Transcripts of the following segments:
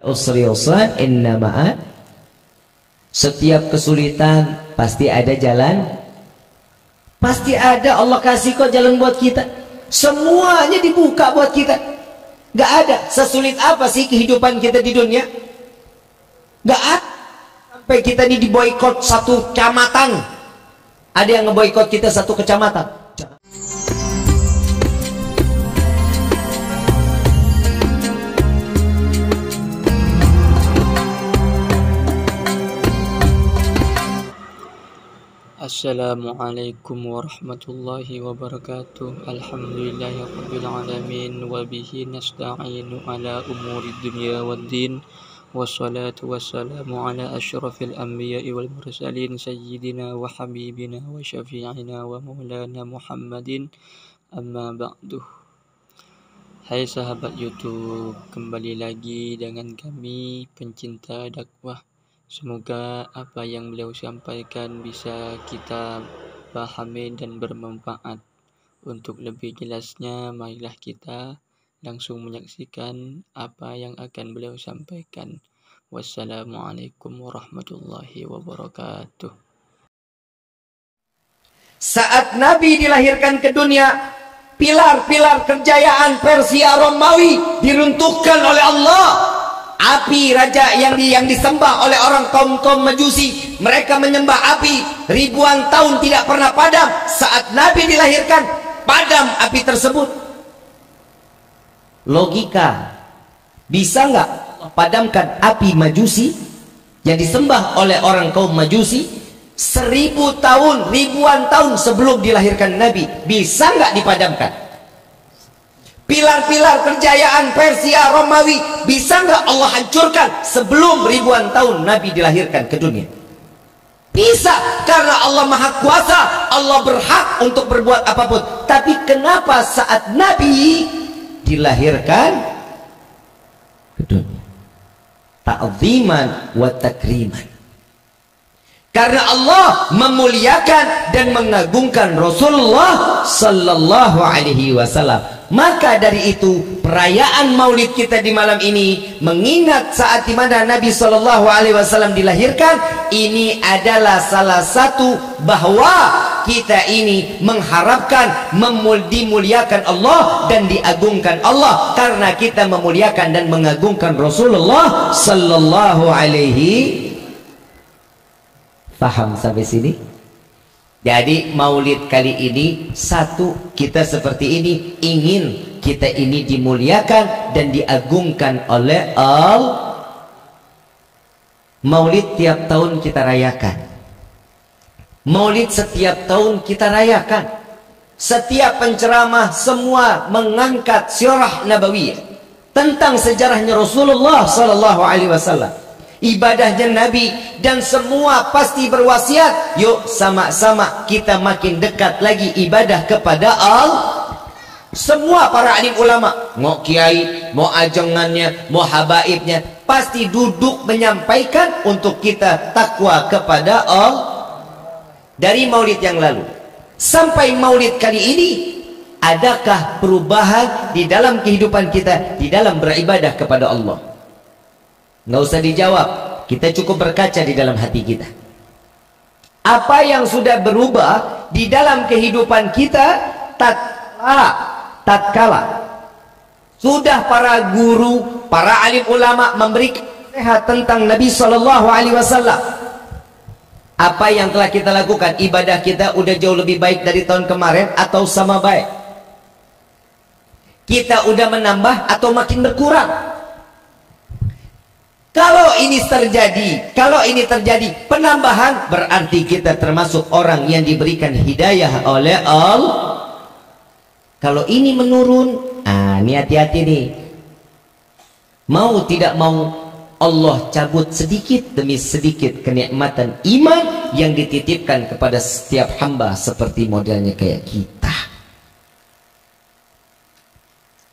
usri inna ma'at setiap kesulitan pasti ada jalan. Pasti ada Allah kasih kok jalan buat kita. Semuanya dibuka buat kita. Gak ada sesulit apa sih kehidupan kita di dunia. Gak ada. Sampai kita ini diboykot satu kecamatan. Ada yang ngeboykot kita satu kecamatan Assalamualaikum warahmatullahi wabarakatuh. Alhamdulillahi rabbil alamin Wabihi nasta'inu ala umuri dunia wa din. Wassalatu wassalamu ala ashrafil anbiya wal mursalin Sayyidina wa habibina wa syafi'ina wa maulana muhammadin. Amma ba'duh Hai sahabat Youtube Kembali lagi dengan kami pencinta dakwah. Semoga apa yang beliau sampaikan bisa kita pahami dan bermanfaat. Untuk lebih jelasnya, marilah kita langsung menyaksikan apa yang akan beliau sampaikan. Wassalamualaikum warahmatullahi wabarakatuh. Saat Nabi dilahirkan ke dunia, pilar-pilar kejayaan Persia Romawi diruntuhkan oleh Allah api raja yang di, yang disembah oleh orang kaum-kaum majusi mereka menyembah api. Ribuan tahun tidak pernah padam saat Nabi dilahirkan. Padam api tersebut. Logika. Bisa nggak padamkan api majusi yang disembah oleh orang kaum majusi seribu tahun ribuan tahun sebelum dilahirkan Nabi? Bisa nggak dipadamkan Pilar-pilar kejayaan Persia Romawi bisa nggak Allah hancurkan sebelum ribuan tahun Nabi dilahirkan ke dunia? Bisa karena Allah Maha Kuasa, Allah berhak untuk berbuat apa pun. Tapi kenapa saat Nabi dilahirkan ke dunia? Ta'ziman wa takriman. Karena Allah memuliakan dan mengagungkan Rasulullah sallallahu alaihi wasallam maka dari itu perayaan Maulid kita di malam ini mengingat saat di mana Nabi Shallallahu Alaihi Wasallam dilahirkan ini adalah salah satu bahwa kita ini mengharapkan dimuliakan Allah dan diagungkan Allah karena kita memuliakan dan mengagungkan Rasulullah Sallallahu Alaihi Paham sampai sini? Jadi maulid kali ini satu kita seperti ini ingin kita ini dimuliakan dan diagungkan oleh Allah. Maulid tiap tahun kita rayakan. Maulid setiap tahun kita rayakan. Setiap penceramah semua mengangkat syarah nabawiyah tentang sejarahnya Rasulullah sallallahu alaihi wasallam ibadahnya Nabi. Dan semua pasti berwasiat yuk sama-sama kita makin dekat lagi ibadah kepada Allah. Semua para alim ulama mau kiai, mau ajangannya, mau habaibnya pasti duduk menyampaikan untuk kita takwa kepada Allah. Dari maulid yang lalu sampai maulid kali ini adakah perubahan di dalam kehidupan kita di dalam beribadah kepada Allah nggak usah dijawab. Kita cukup berkaca di dalam hati kita. Apa yang sudah berubah di dalam kehidupan kita tatkala tatkala sudah para guru para alim ulama memberikan nasihat tentang Nabi Shallallahu Alaihi Wasallam. Apa yang telah kita lakukan? Ibadah kita udah jauh lebih baik dari tahun kemarin atau sama baik? Kita udah menambah atau makin berkurang kalau ini terjadi, kalau ini terjadi penambahan berarti kita termasuk orang yang diberikan hidayah oleh Allah. Kalau ini menurun, ah ini hati-hati nih. Mau tidak mau Allah cabut sedikit demi sedikit kenikmatan iman yang dititipkan kepada setiap hamba seperti modelnya kayak kita.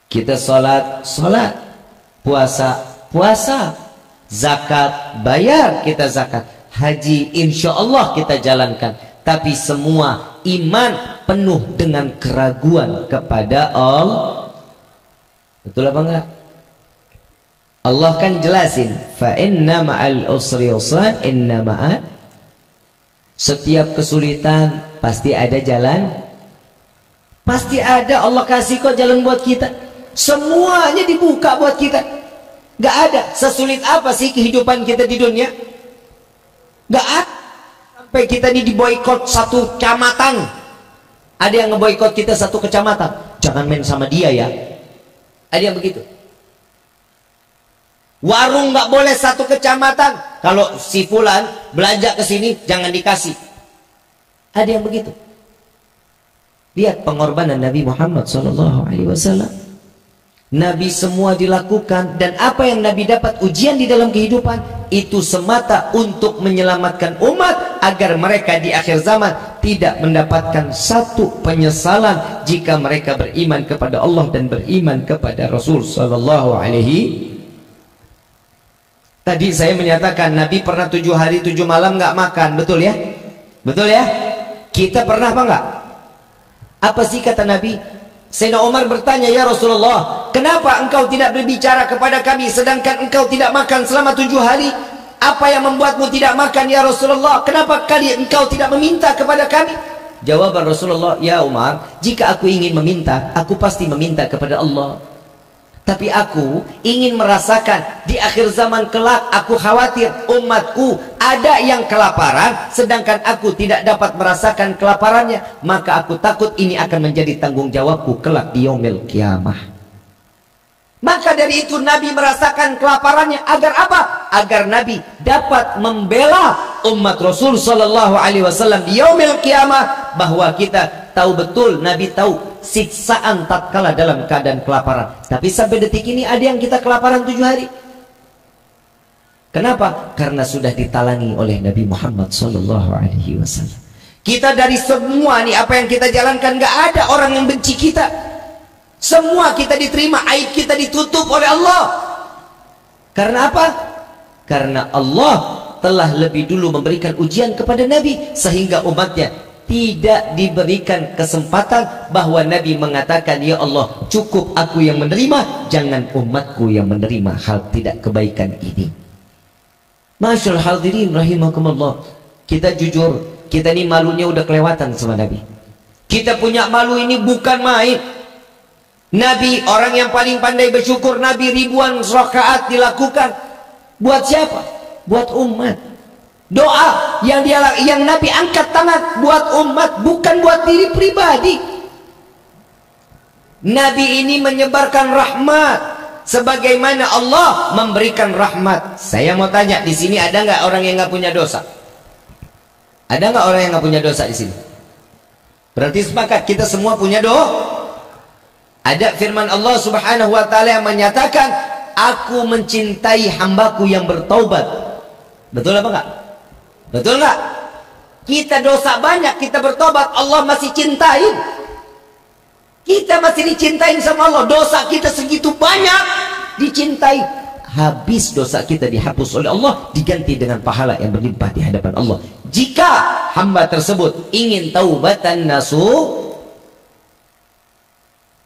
Kita sholat, sholat, puasa, puasa, zakat bayar kita zakat. Haji insya Allah kita jalankan. Tapi semua iman penuh dengan keraguan kepada Allah betul apa enggak? Allah kan jelasin fa inna ma'al usri yusran inna ma'al setiap kesulitan pasti ada jalan. Pasti ada. Allah kasih kok jalan buat kita. Semuanya dibuka buat kita gak ada. Sesulit apa sih kehidupan kita di dunia? Gak ada. Sampai kita ini diboykot satu kecamatan. Ada yang ngeboykot kita satu kecamatan. Jangan main sama dia ya. Ada yang begitu? Warung gak boleh satu kecamatan. Kalau si fulan belanja ke sini jangan dikasih. Ada yang begitu? Lihat pengorbanan Nabi Muhammad wasallam Nabi semua dilakukan dan apa yang Nabi dapat ujian di dalam kehidupan itu semata untuk menyelamatkan umat agar mereka di akhir zaman tidak mendapatkan satu penyesalan jika mereka beriman kepada Allah dan beriman kepada Rasul sallallahu alaihi Tadi saya menyatakan Nabi pernah tujuh hari tujuh malam nggak makan, betul ya? Betul ya? Kita pernah apa nggak? Apa sih kata Nabi? Sayyidina Umar bertanya, Ya Rasulullah, kenapa engkau tidak berbicara kepada kami sedangkan engkau tidak makan selama tujuh hari? Apa yang membuatmu tidak makan, Ya Rasulullah? Kenapa kali engkau tidak meminta kepada kami? Jawaban Rasulullah, Ya Umar, jika aku ingin meminta, aku pasti meminta kepada Allah. Tapi aku ingin merasakan di akhir zaman kelak aku khawatir umatku ada yang kelaparan sedangkan aku tidak dapat merasakan kelaparannya maka aku takut ini akan menjadi tanggung jawabku kelak di yaumil kiamah. Maka dari itu Nabi merasakan kelaparannya agar apa? Agar Nabi dapat membela umat Rasul sallallahu alaihi wasallam di yaumil kiamah bahwa kita tahu betul Nabi tahu siksaan tatkala dalam keadaan kelaparan. Tapi sampai detik ini ada yang kita kelaparan tujuh hari. Kenapa? Karena sudah ditalangi oleh Nabi Muhammad sallallahu alaihi wasallam. Kita dari semua nih apa yang kita jalankan nggak ada orang yang benci kita. Semua kita diterima, aib kita ditutup oleh Allah. Karena apa? Karena Allah telah lebih dulu memberikan ujian kepada Nabi sehingga umatnya tidak diberikan kesempatan bahwa Nabi mengatakan ya Allah cukup aku yang menerima jangan umatku yang menerima hal tidak kebaikan ini Masyaallah hadirin rahimakumullah kita jujur kita ini malunya udah kelewatan sama Nabi kita punya malu ini bukan main Nabi orang yang paling pandai bersyukur Nabi ribuan rakaat dilakukan buat siapa? Buat umat. Doa yang dia yang Nabi angkat tangan buat umat bukan buat diri pribadi. Nabi ini menyebarkan rahmat sebagaimana Allah memberikan rahmat. Saya mau tanya di sini ada nggak orang yang nggak punya dosa? Ada nggak orang yang nggak punya dosa di sini? Berarti sepakat kita semua punya dosa ada firman Allah Subhanahu wa taala yang menyatakan, "Aku mencintai hambaku yang bertaubat." Betul apa enggak? Betul enggak? Kita dosa banyak, kita bertobat, Allah masih cintain. Kita masih dicintain sama Allah. Dosa kita segitu banyak dicintai. Habis dosa kita dihapus oleh Allah, diganti dengan pahala yang berlimpah di hadapan Allah. Jika hamba tersebut ingin taubatan nasuh,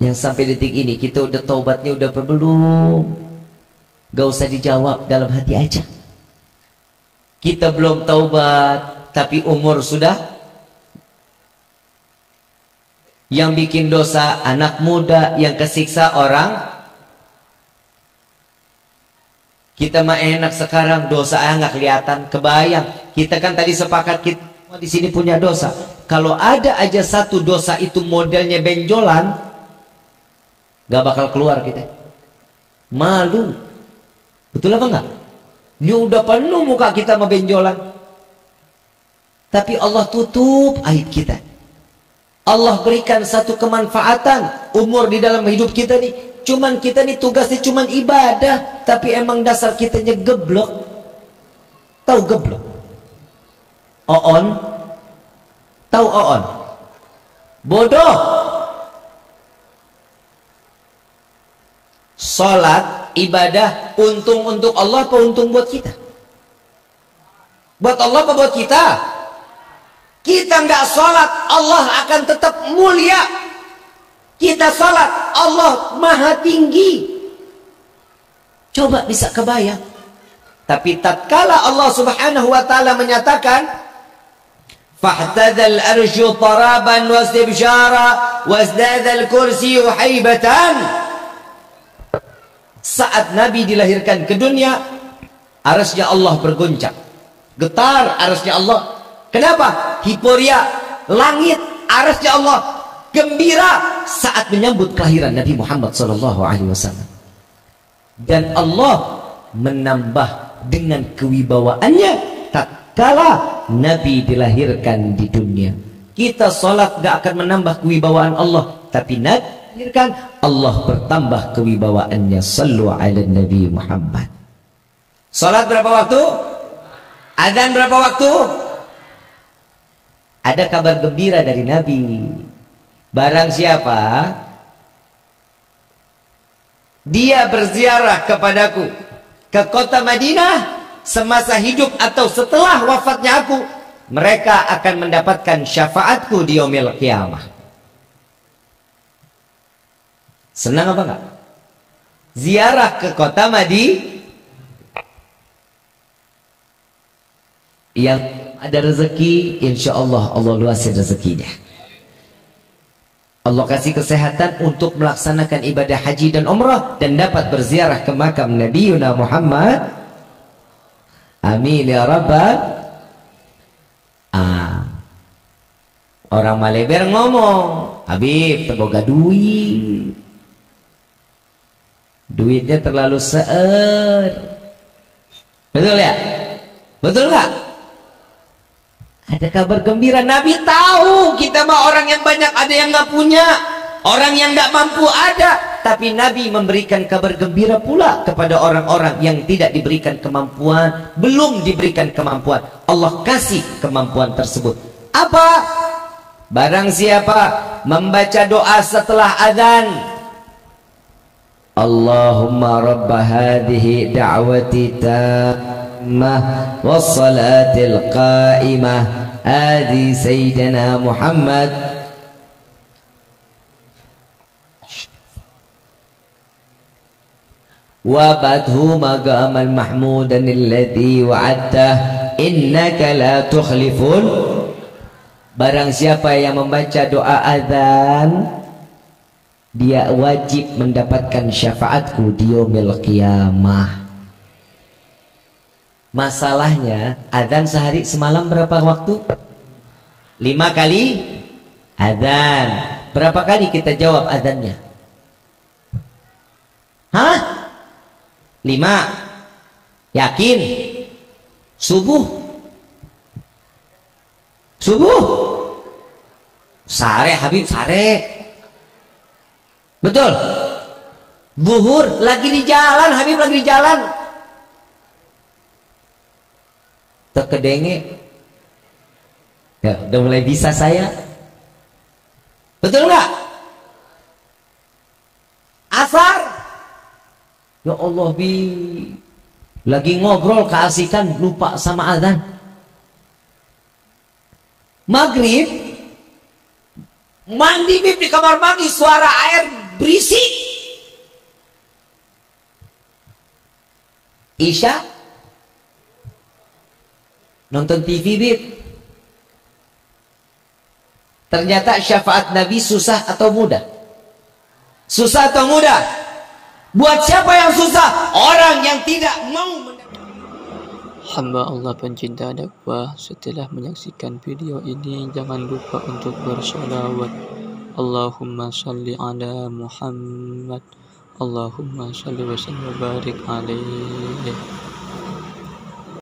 yang sampai detik ini kita udah taubatnya udah belum gak usah dijawab dalam hati aja. Kita belum taubat tapi umur sudah. Yang bikin dosa anak muda yang kesiksa orang. Kita mah enak sekarang dosa ah nggak kelihatan kebayang. Kita kan tadi sepakat kita di sini punya dosa. Kalau ada aja satu dosa itu modelnya benjolan Gak bakal keluar kita. Malu. Betul apa enggak? Ini udah penuh muka kita sama benjolan. Tapi Allah tutup aib kita. Allah berikan satu kemanfaatan umur di dalam hidup kita nih. Cuman kita nih tugasnya cuman ibadah. Tapi emang dasar kitanya geblok. Tahu geblok? Oon? Tahu oon? Bodoh. Salat, ibadah, untung untuk Allah apa untung buat kita? Buat Allah apa buat kita? Kita nggak sholat, Allah akan tetap mulia. Kita sholat, Allah maha tinggi. Coba bisa kebayang. Tapi tatkala Allah Subhanahu wa taala menyatakan arsyu taraban wastibsyara wasdadal kursi haibatan saat Nabi dilahirkan ke dunia arasnya Allah bergoncang getar arasnya Allah. Kenapa? Hiporia langit arasnya Allah. Gembira saat menyambut kelahiran Nabi Muhammad wasallam. Dan Allah menambah dengan kewibawaannya tatkala Nabi dilahirkan di dunia. Kita sholat gak akan menambah kewibawaan Allah, tapi Nabi dilahirkan Allah bertambah kewibawaannya. Sallu ala Nabi Muhammad. Sholat berapa waktu? Adzan berapa waktu? Ada kabar gembira dari Nabi. Barang siapa dia berziarah kepadaku ke kota Madinah semasa hidup atau setelah wafatnya aku mereka akan mendapatkan syafaatku di yaumil kiamah senang apa enggak ziarah ke kota Madi yang ada rezeki insya Allah Allah luasin rezekinya Allah kasih kesehatan untuk melaksanakan ibadah haji dan umrah dan dapat berziarah ke makam Nabi Yuna Muhammad. Amin ya rabbal. Ah. Orang Maleber ngomong, Habib terboga duit. Duitnya terlalu seer. Betul ya? Betul nggak? Ada kabar gembira. Nabi tahu kita mah orang yang banyak ada yang nggak punya. Orang yang nggak mampu ada. Tapi Nabi memberikan kabar gembira pula kepada orang-orang yang tidak diberikan kemampuan. Belum diberikan kemampuan. Allah kasih kemampuan tersebut. Apa? Barang siapa membaca doa setelah adzan. اللهم رب هذه دعوتي تامة والصلاة القائمة. آدي سيدنا محمد. وابعده مقاما محمودا الذي وعدته. إنك لا تخلف barang siapa yang membaca doa adhan Dia wajib mendapatkan syafaatku di yaumil qiyamah Masalahnya adzan sehari semalam berapa waktu? Lima kali adzan. Berapa kali kita jawab adzannya? Hah? Lima. Yakin? Subuh? Subuh? Sare Habib sare. Betul. Buhur lagi di jalan, Habib lagi di jalan. terkedenge. Ya udah mulai bisa saya. Betul nggak? Asar. Ya Allah bi. Lagi ngobrol keasikan lupa sama adzan maghrib. Mandi bib di kamar mandi suara air berisik Isya Nonton TV, Bib. Ternyata syafaat Nabi susah atau mudah? Susah atau mudah? Buat siapa yang susah? Orang yang tidak mau Hamba Allah pencinta dakwah setelah menyaksikan video ini jangan lupa untuk bersolawat Allahumma salli ala Muhammad Allahumma salli wa sallim wa barik alaihi